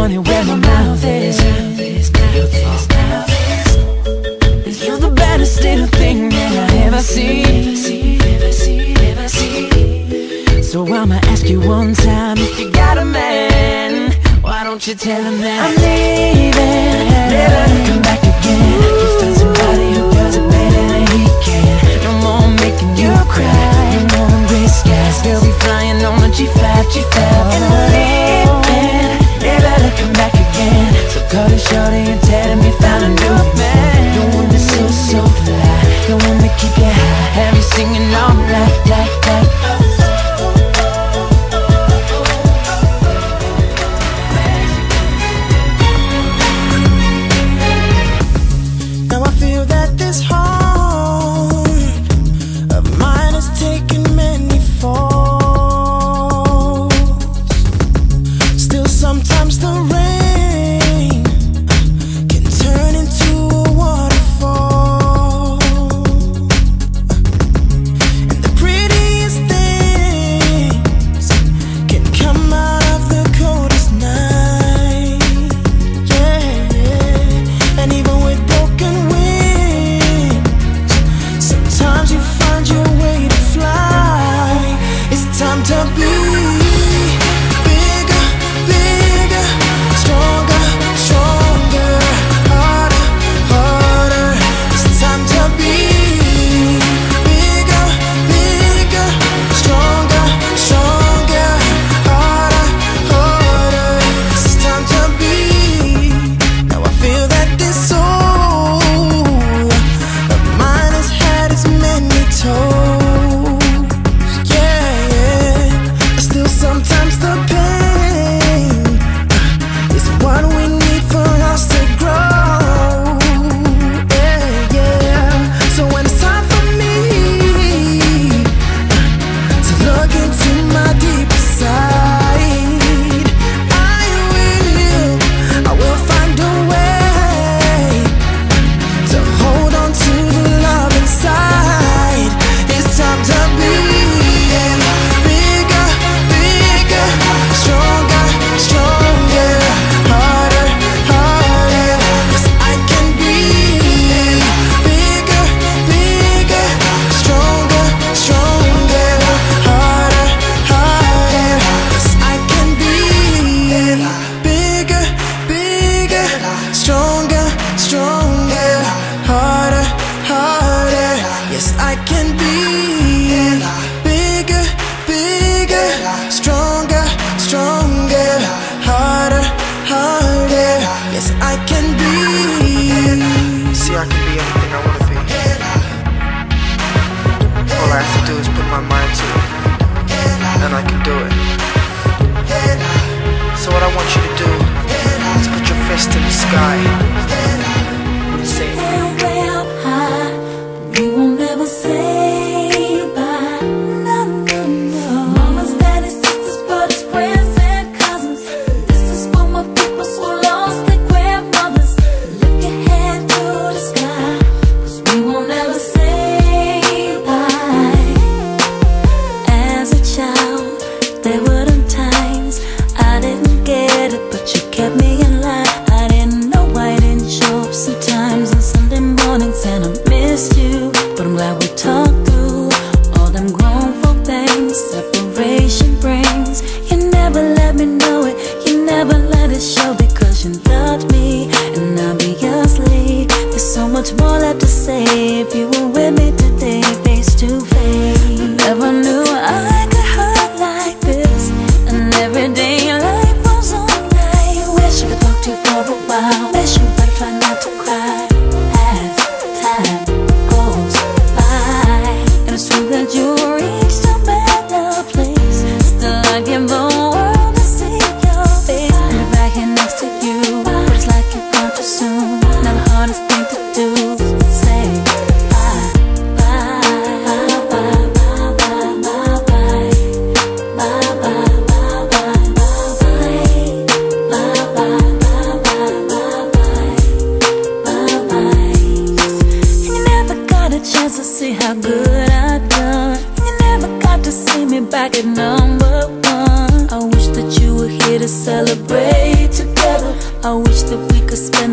money where my mouth is You're the baddest little thing that I ever see So I'ma ask you one time If you got a man, why don't you tell him that? I'm shorty and telling me found a new man. stay in line. To celebrate together. I wish that we could spend